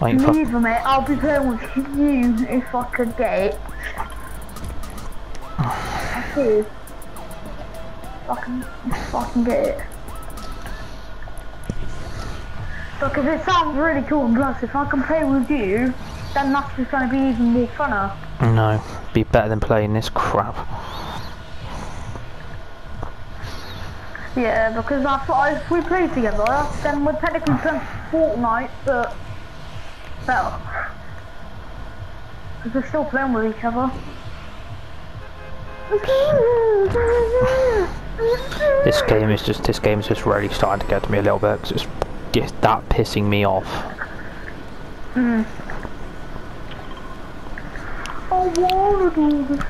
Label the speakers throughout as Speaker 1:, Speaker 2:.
Speaker 1: I ain't fuck-
Speaker 2: mate. I'll be playing with you if I could get it. I see. If I can, if I can get it. Because it sounds really cool, and plus, if I can play with you, then that's just going to be even more funner.
Speaker 1: No, be better than playing this crap.
Speaker 2: Yeah, because I thought if we play together, then we're technically playing Fortnite, but better. Because we're still playing with each other.
Speaker 1: This game is just this game is just really starting to get to me a little bit because it's just that pissing me off. Hmm.
Speaker 2: I wanna do this.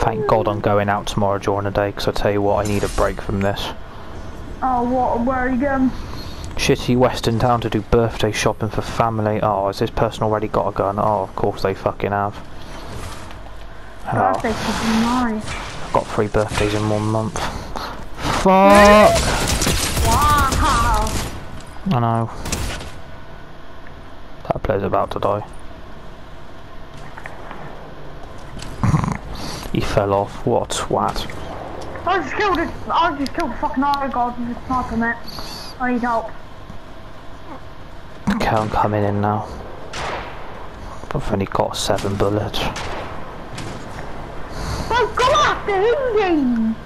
Speaker 1: Thank God I'm going out tomorrow during the day because I tell you what, I need a break from this.
Speaker 2: Oh, what? Where are you going?
Speaker 1: Shitty western town to do birthday shopping for family. Oh, has this person already got a gun? Oh, of course they fucking have. Oh,
Speaker 2: Birthday be nice.
Speaker 1: I've got three birthdays in one month. Fuck!
Speaker 2: Wow.
Speaker 1: I know. That player's about to die. he fell off. What a twat.
Speaker 2: I just killed it. I just killed the fucking iron guard with a sniper, mate. I need help.
Speaker 1: Okay, I'm coming in now. I've only got seven bullets.
Speaker 2: Bro, go after him, James.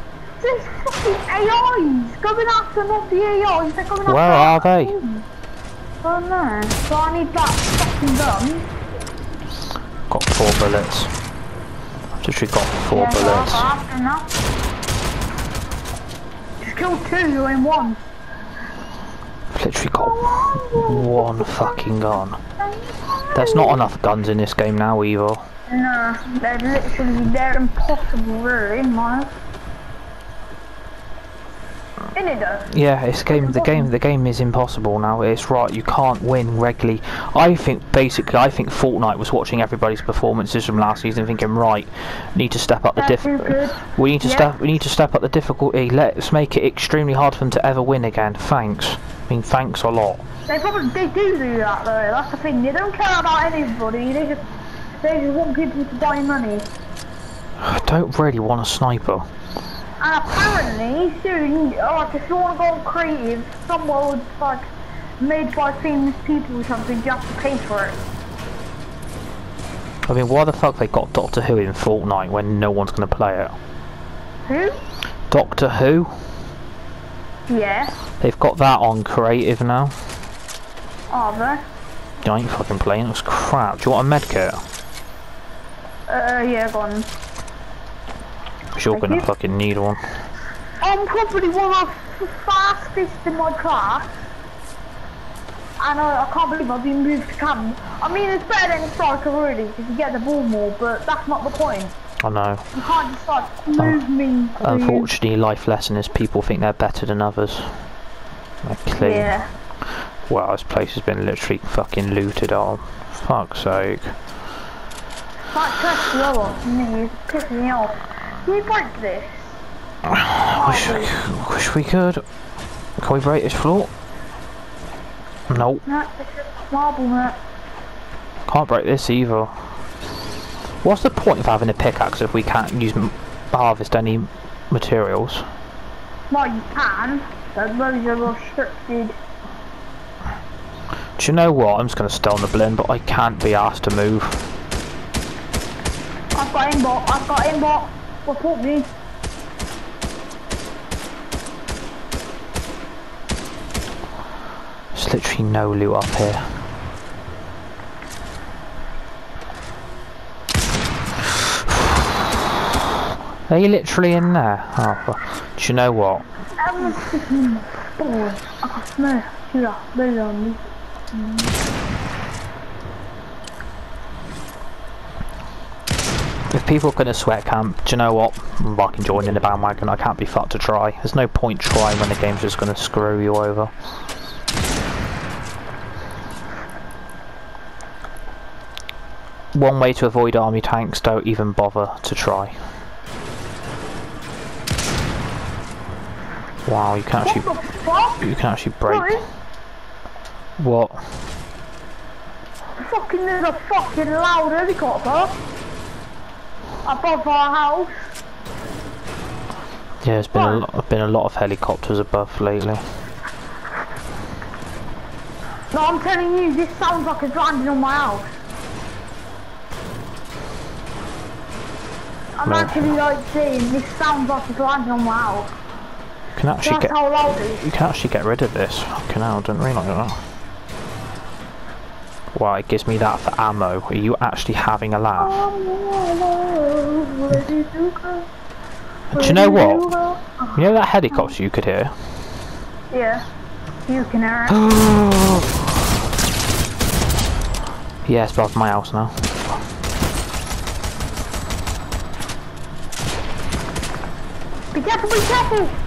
Speaker 2: This fucking AIs going after not the AIs. They're going after
Speaker 1: Where are they?
Speaker 2: him. Oh no. So I need that fucking gun.
Speaker 1: Got four bullets. I've literally got four
Speaker 2: yeah,
Speaker 1: bullets.
Speaker 2: him now. Just killed two in one.
Speaker 1: Literally got one fucking gun. There's not enough guns in this game now either.
Speaker 2: No, they're literally, they're impossible really. Isn't it?
Speaker 1: Yeah, it's game. The game. The game is impossible now. It's right. You can't win regularly. I think basically, I think Fortnite was watching everybody's performances from last season, thinking, right, need to step up the diff. We need to
Speaker 2: Yeah.
Speaker 1: step. We need to step up the difficulty. Let's make it extremely hard for them to ever win again. Thanks. I mean, thanks a lot.
Speaker 2: They probably they do do that though. That's the thing. They don't care about anybody. They just they just want people to buy money.
Speaker 1: I don't really want a sniper.
Speaker 2: And apparently soon, like if you want to go on creative, some worlds like made by famous people or something, you have to pay for it.
Speaker 1: I mean, why the fuck they got Doctor Who in Fortnite when no one's gonna play it?
Speaker 2: Who?
Speaker 1: Doctor Who?
Speaker 2: Yeah.
Speaker 1: They've got that on creative now.
Speaker 2: Are they?
Speaker 1: I ain't fucking playing. It was crap. Do you want a medkit?
Speaker 2: Uh, yeah, go on.
Speaker 1: you're gonna fucking need one.
Speaker 2: I'm probably one of the fastest in my class. And I, I can't believe I've been moved to camp. I mean, it's better than a striker really, because you get the ball more, but that's not the point.
Speaker 1: I know.
Speaker 2: You can't just like move me. to-
Speaker 1: Unfortunately, life lesson is people think they're better than others. They're clean.
Speaker 2: Yeah.
Speaker 1: Wow, this place has been literally fucking looted on. Fuck's sake.
Speaker 2: That press lower to me is pissing me off. Can you break this?
Speaker 1: Wish we, wish we could. Can we break this floor? Nope.
Speaker 2: No, it's just marble, mate.
Speaker 1: Can't break this either. What's the point of having a pickaxe if we can't use m- harvest any materials?
Speaker 2: Well, you can, but those are restricted.
Speaker 1: Do you know what? I'm just going to stay on the blend, but I can't be asked to move.
Speaker 2: I've got aimbot, I've got aimbot. Report me.
Speaker 1: There's literally no loot up here. Are you literally in there? Oh, well, do you know what?
Speaker 2: Can.
Speaker 1: If people are going to sweat camp, do you know what? I'm fucking joining the bandwagon. I can't be fucked to try. There's no point trying when the game's just going to screw you over. One way to avoid army tanks, don't even bother to try. Wow, you can
Speaker 2: What
Speaker 1: actually
Speaker 2: the fuck?
Speaker 1: you can actually break.
Speaker 2: Sorry?
Speaker 1: What?
Speaker 2: Fucking there's a fucking loud helicopter above our house.
Speaker 1: Yeah, there's been a lot, been a lot of helicopters above lately.
Speaker 2: No, I'm telling you, this sounds like it's landing on my house. I'm
Speaker 1: No.
Speaker 2: actually like saying this sounds like it's landing on my house.
Speaker 1: You can actually
Speaker 2: That's
Speaker 1: get
Speaker 2: how loud it is.
Speaker 1: you can actually get rid of this. Fucking hell, I didn't realise that. Wow, it gives me that for ammo. Are you actually having a laugh? Do you know what? You know that helicopter you could hear?
Speaker 2: Yeah. You can hear it.
Speaker 1: Yeah, it's above my house now.
Speaker 2: Be careful, be careful!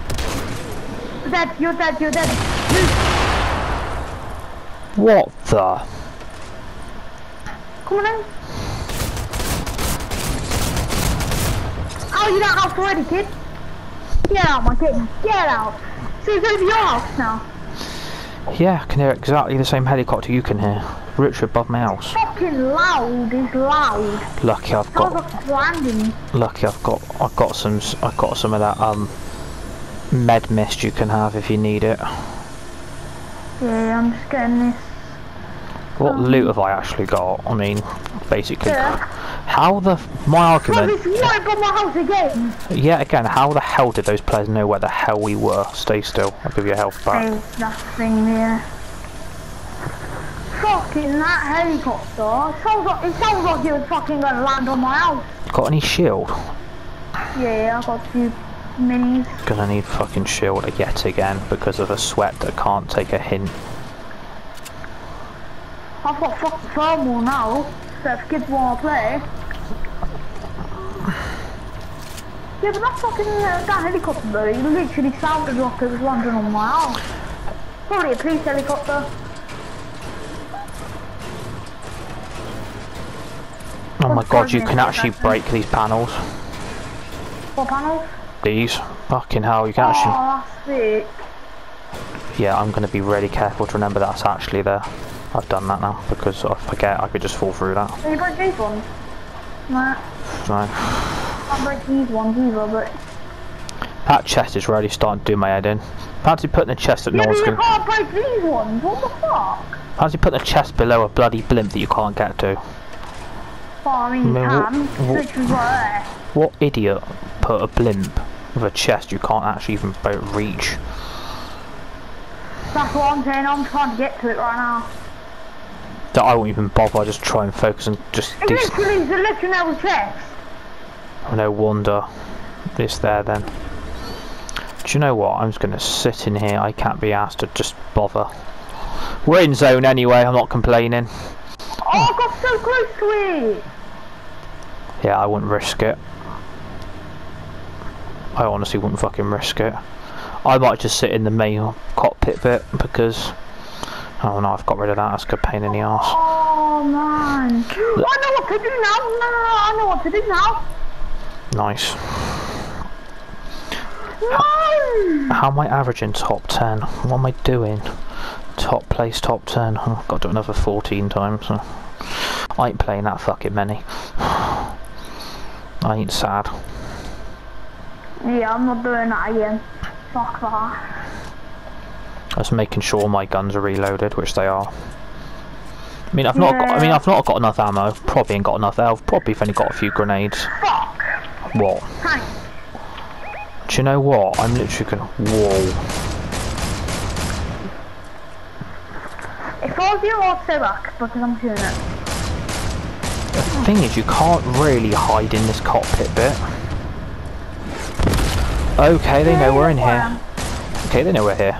Speaker 2: You're dead, you're dead, you're dead.
Speaker 1: What the?
Speaker 2: Come on in. Oh, you don't have already, kid. Get out, my kid. Get out. So it's over your house now.
Speaker 1: Yeah, I can hear exactly the same helicopter you can hear. Rich above my house.
Speaker 2: Fucking loud it's loud.
Speaker 1: Lucky I've got lucky I've got I've got some I've got some of that um med mist you can have if you need it.
Speaker 2: Yeah, I'm just getting this.
Speaker 1: What um, loot have I actually got? I mean, basically,
Speaker 2: Yeah.
Speaker 1: how the my argument?
Speaker 2: it's right by my house again.
Speaker 1: Yeah, again, how the hell did those players know where the hell we were? Stay still. I'll give you a health back.
Speaker 2: There's nothing there. Fucking that helicopter. Sounds like, it sounds like it was fucking gonna land on my house.
Speaker 1: Got any shield?
Speaker 2: Yeah, I got two minis.
Speaker 1: Gonna need fucking shield yet again because of a sweat that can't take a hint.
Speaker 2: I've got fucking thermal now, so if kids wanna play. Yeah, but that fucking, uh, that helicopter though, it literally sounded like it was landing on my house. Probably a police helicopter.
Speaker 1: Oh my god, you can actually break these panels.
Speaker 2: What panels?
Speaker 1: These. Fucking hell, you can actually...
Speaker 2: Oh, sick.
Speaker 1: Yeah, I'm gonna be really careful to remember that's actually there. I've done that now because I forget I could just fall through that.
Speaker 2: Can you break these ones? Nah,
Speaker 1: So,
Speaker 2: can't break these ones either, but...
Speaker 1: that chest is really starting to do my head in. Fancy putting a chest that
Speaker 2: Yeah,
Speaker 1: no one's gonna...
Speaker 2: can't break these ones, what the fuck?
Speaker 1: Fancy putting a chest below a bloody blimp that you can't get to.
Speaker 2: Well, I mean,
Speaker 1: I mean, what- what- What idiot put a blimp with a chest you can't actually even about reach?
Speaker 2: That's what I'm doing, I'm trying to get to it right now.
Speaker 1: That I won't even bother, I just try and focus and just
Speaker 2: It literally is a literal chest.
Speaker 1: Oh, no wonder it's there then. Do you know what? I'm just going to sit in here. I can't be asked to just bother. We're in zone anyway. I'm not complaining.
Speaker 2: Oh, I got so close to it!
Speaker 1: Yeah, I wouldn't risk it. I honestly wouldn't fucking risk it. I might just sit in the main cockpit bit because... Oh no, I've got rid of that. That's a good pain in the ass.
Speaker 2: Oh, man. I know what to do now. No, no, no, I know what to do now.
Speaker 1: Nice.
Speaker 2: No!
Speaker 1: How am I averaging top 10? What am I doing? Top place, top 10. Oh, I've got to do another 14 times. I ain't playing that fucking many. I ain't sad.
Speaker 2: Yeah, I'm not doing that again. Fuck that.
Speaker 1: Just making sure my guns are reloaded, which they are. I mean, I've not. Got, I mean,
Speaker 2: Yeah.
Speaker 1: I've not got enough ammo. Probably ain't got enough. I've probably only got a few grenades.
Speaker 2: Fuck!
Speaker 1: What?
Speaker 2: Thanks.
Speaker 1: Do you know what? I'm literally gonna. Whoa.
Speaker 2: If I was you, I'd stay back because I'm doing it.
Speaker 1: The thing is, you can't really hide in this cockpit bit. Okay, they know we're in here. Okay, they know we're here.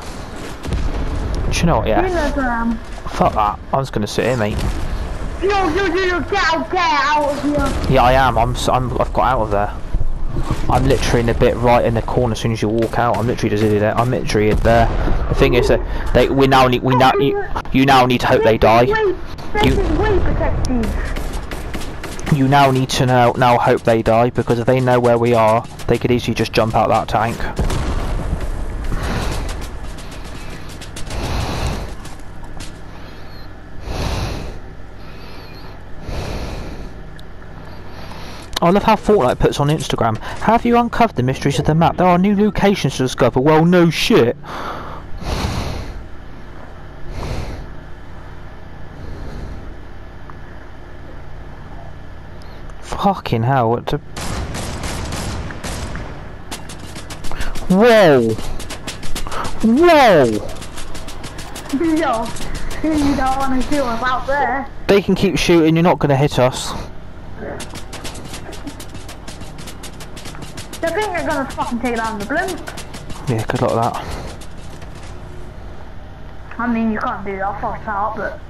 Speaker 1: Do you know what? Yeah.
Speaker 2: I.
Speaker 1: Fuck that. I'm just gonna sit here, mate.
Speaker 2: Yo, yo, yo, yo, get out, get out of here.
Speaker 1: Yeah, I am. I'm. I'm. I've got out of there. I'm literally in the bit right in the corner. As soon as you walk out, I'm literally just in there. I'm literally in there. The thing is that they. We now need. We now. You, you now need to hope they die.
Speaker 2: This is way, this
Speaker 1: You-
Speaker 2: is way protective
Speaker 1: you now need to know, now hope they die, because if they know where we are, they could easily just jump out that tank. I love how Fortnite puts on Instagram, have you uncovered the mysteries of the map? There are new locations to discover. Well, no shit. Fucking hell, what the... Whoa! Whoa!
Speaker 2: Yo, you don't want to shoot us out there.
Speaker 1: They can keep shooting, you're not going to hit us.
Speaker 2: They think they're gonna fucking take down the blimp.
Speaker 1: Yeah, good luck with that.
Speaker 2: I mean, you can't do that far out, but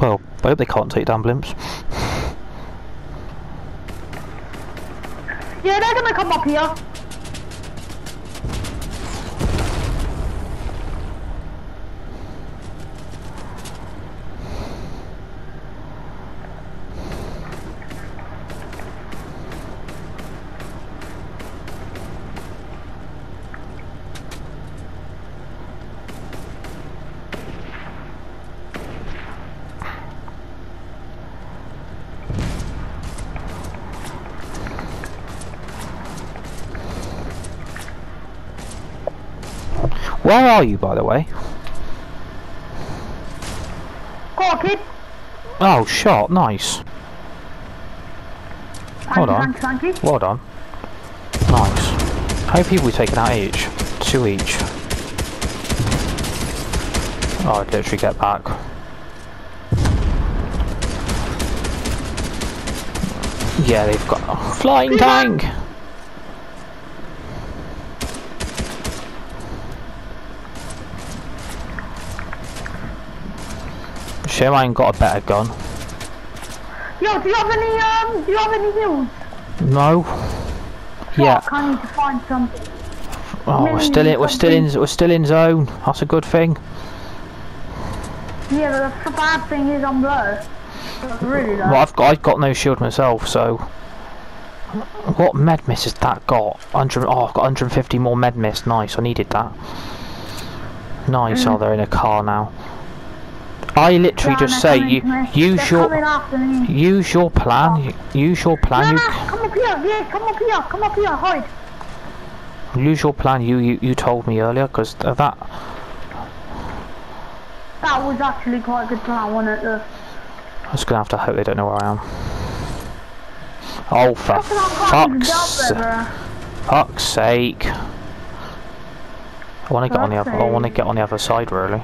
Speaker 1: Well, I hope they can't take down blimps.
Speaker 2: Yeah, they're gonna come
Speaker 1: Where are you, by the way?
Speaker 2: Go on, kid.
Speaker 1: Oh, shot, nice. Hold on.
Speaker 2: Thank you, thank you.
Speaker 1: Well done. Nice. How many people we taking out each? Two each. Oh, I'd literally get back. Yeah, they've got a flying tank. Shame I ain't got a better gun.
Speaker 2: Yo, do you have any um? Do you have any heals?
Speaker 1: No. Yeah.
Speaker 2: I need to find some.
Speaker 1: Oh, we're still in. We're still in. We're still in zone. That's a good thing.
Speaker 2: Yeah, but the bad thing is I'm low. Really low.
Speaker 1: Well, I've got. I've got no shield myself, so. What med miss has that got? 100. Oh, I've got 150 more med miss. Nice. I needed that. Nice. Oh, they're in a car now. I literally just say you use your
Speaker 2: coming after me.
Speaker 1: use your plan. Use your plan.
Speaker 2: no,
Speaker 1: You
Speaker 2: come up here. Yeah, come up here. Come up here. Hide.
Speaker 1: use your plan. You you, you told me earlier because that.
Speaker 2: That was actually quite a good plan, wasn't it? The
Speaker 1: I was gonna have to hope they don't know where I am. Oh, for
Speaker 2: Fucking I can't even
Speaker 1: fuck's
Speaker 2: get up
Speaker 1: sa-
Speaker 2: there,
Speaker 1: fuck's sake! I want to get on the other. I want to get on the other side, really.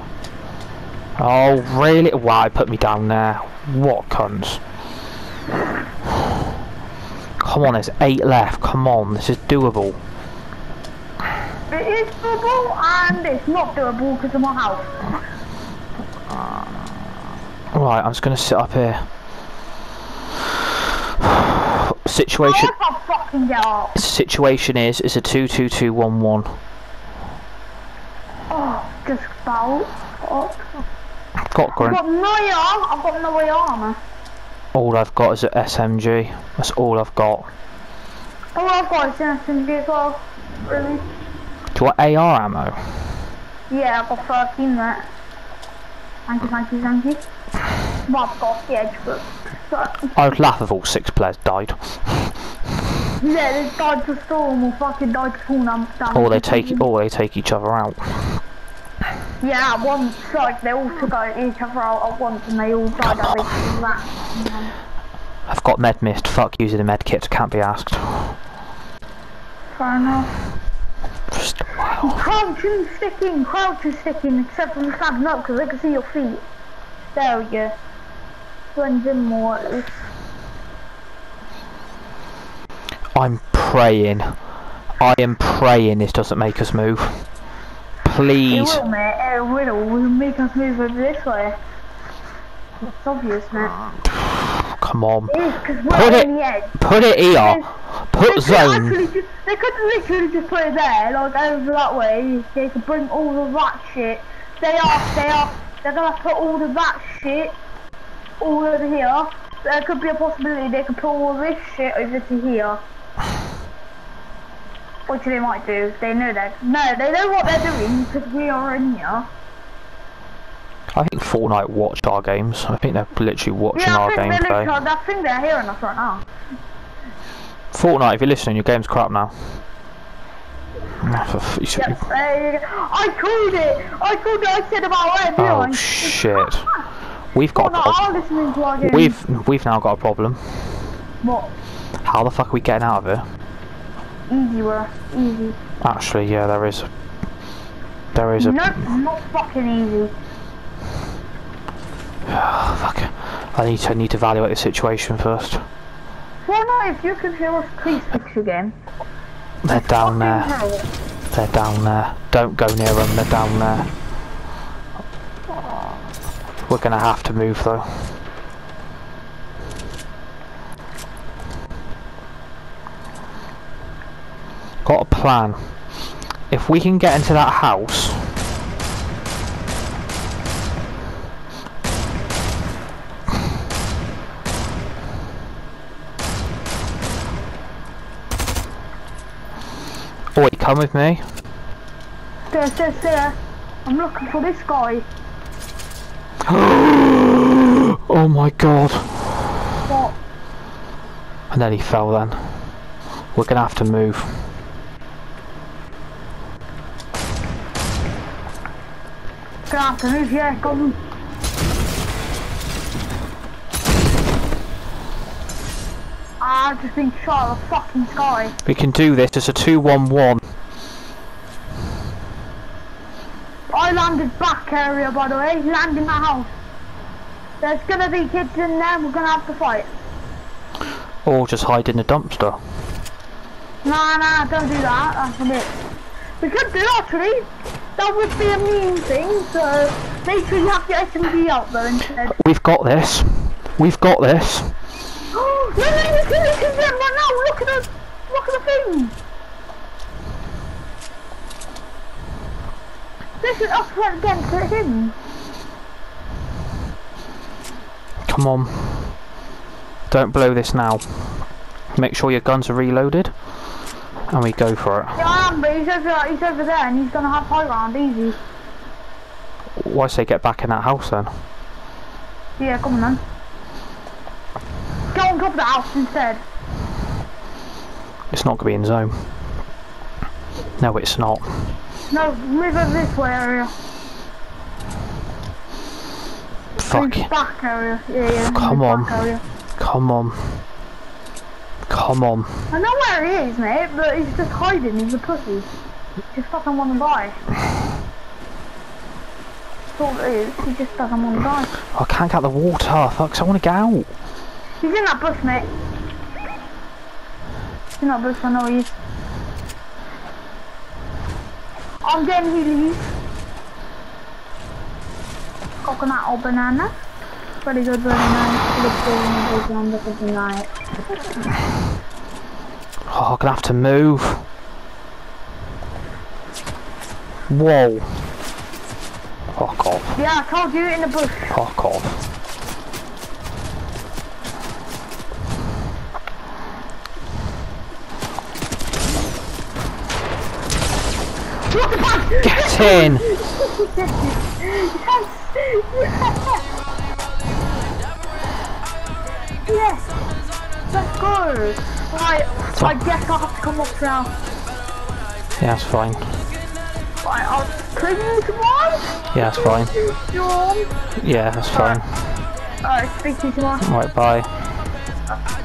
Speaker 1: Oh, really? Why put me down there. What cunts? Come on, there's eight left. Come on, this is doable.
Speaker 2: It is doable and it's not doable because of my house.
Speaker 1: Right, I'm just gonna sit up here. Situation.
Speaker 2: I can't fucking get up.
Speaker 1: Situation is is a two two two one one.
Speaker 2: Oh, just about. Oh,
Speaker 1: Got
Speaker 2: I've got no arm. I've got no armor.
Speaker 1: All I've got is an SMG. That's all I've got.
Speaker 2: Oh, I've got a SMG as well. Really?
Speaker 1: Do you want AR ammo?
Speaker 2: Yeah, I've got 13 there. Thank you, thank you, thank you. Well, I've got the edge, but...
Speaker 1: I would laugh if all six players died.
Speaker 2: yeah, they died to storm or fucking died to damage.
Speaker 1: Or they take or they take each other out.
Speaker 2: Yeah, at once, like, they all took out each other out at once and they all died at that.
Speaker 1: I've got med mist. Fuck using a med kit. Can't be asked.
Speaker 2: Fair enough.
Speaker 1: Just wow.
Speaker 2: Crouching, sticking, crouching, sticking, except for standing up because I can see your feet. There we go. Blends in more at least.
Speaker 1: I'm praying. I am praying this doesn't make us move.
Speaker 2: It
Speaker 1: Please.
Speaker 2: will, mate. It will. Will make us move over this way. It's obvious, mate.
Speaker 1: Come on.
Speaker 2: It is
Speaker 1: Put it-. Put it here.
Speaker 2: They
Speaker 1: Put
Speaker 2: could
Speaker 1: zone.
Speaker 2: just, they could literally just put it there, like over that way. They could bring all of that shit. They are, they are, they're gonna put all of that shit all over here. There could be a possibility they could put all this shit over to here. Which they might do. They know that. No, they know what they're doing because we are in here.
Speaker 1: I think Fortnite watched our games. I think they're literally watching
Speaker 2: Yeah,
Speaker 1: our gameplay.
Speaker 2: literally, I think they're hearing us right now.
Speaker 1: Fortnite, if you're listening, your game's crap now. Oh, for f- you should-
Speaker 2: Yep, there. I called it. I called it. I said about it. didn't I?
Speaker 1: Oh shit. We've got
Speaker 2: Oh, no,
Speaker 1: a pro-
Speaker 2: I'm listening to our game.
Speaker 1: we've we've now got a problem.
Speaker 2: What?
Speaker 1: How the fuck are we getting out of it?
Speaker 2: Easy. Easy.
Speaker 1: Actually, yeah, there is. There is a.
Speaker 2: Nope, not fucking easy.
Speaker 1: Oh, fuck. I need to I need to evaluate the situation first.
Speaker 2: Well, no, if you can hear us, please fix game.
Speaker 1: They're down there.
Speaker 2: Hell.
Speaker 1: They're down there. Don't go near them. They're down there. We're gonna have to move though. Got a plan. If we can get into that house. Oh, Oi, come with me.
Speaker 2: There, there, there. I'm looking for this guy.
Speaker 1: Oh my god.
Speaker 2: What?
Speaker 1: And then he fell then. We're gonna have to move.
Speaker 2: Gonna have to move, yeah, go on. Ah, I've just been shot out of the fucking sky.
Speaker 1: We can do this. It's a 2-1-1.
Speaker 2: I landed back area, by the way. Landing my house. There's gonna be kids in there. We're gonna have to fight.
Speaker 1: Or just hide in the dumpster.
Speaker 2: Nah, nah, don't do that. That's a bit. We could do actually. That would be a mean thing. So make sure you have your SMG out there instead.
Speaker 1: We've got this. We've got this.
Speaker 2: Oh, no, no, you can, you can get right now. Look at the, look at the thing. This is us right against him.
Speaker 1: Come on. Don't blow this now. Make sure your guns are reloaded. And we go for it.
Speaker 2: Yeah, I am, but he's over, he's over there, and he's gonna have high ground easy.
Speaker 1: Why say get back in that house then?
Speaker 2: Yeah, come on then. Go on top of the house instead.
Speaker 1: It's not going to be in zone. No, it's not.
Speaker 2: No, move over this way area.
Speaker 1: Fuck.
Speaker 2: Back area. Yeah, yeah.
Speaker 1: Come on.
Speaker 2: Area.
Speaker 1: Come on. Come on.
Speaker 2: I know where he is, mate, but he's just hiding. He's a pussy. He just doesn't want to die. That's all it is. He just doesn't want to die.
Speaker 1: I can't get the water. Fuck, I want to get out.
Speaker 2: He's in that bush, mate. He's in that bush, I know he is. I'm getting healies. Coconut or banana. Pretty good, very nice. Good feeling, good on the good night.
Speaker 1: Oh, I'm to have to move. Whoa. Fuck off.
Speaker 2: Yeah, I can't do it in the bush.
Speaker 1: Fuck off.
Speaker 2: Look at that!
Speaker 1: Get in!
Speaker 2: yes! Yes! Let's go! Right, I guess I'll have to come up now.
Speaker 1: Yeah, that's fine.
Speaker 2: Right, I'll bring you tomorrow?
Speaker 1: Yeah, that's fine. Yeah, that's fine.
Speaker 2: Alright, speak to you tomorrow.
Speaker 1: Right, bye. Uh,